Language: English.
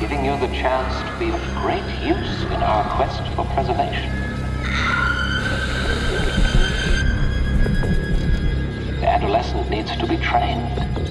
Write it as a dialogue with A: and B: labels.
A: giving you the chance to be of great use in our quest for preservation. The adolescent needs to be trained.